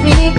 你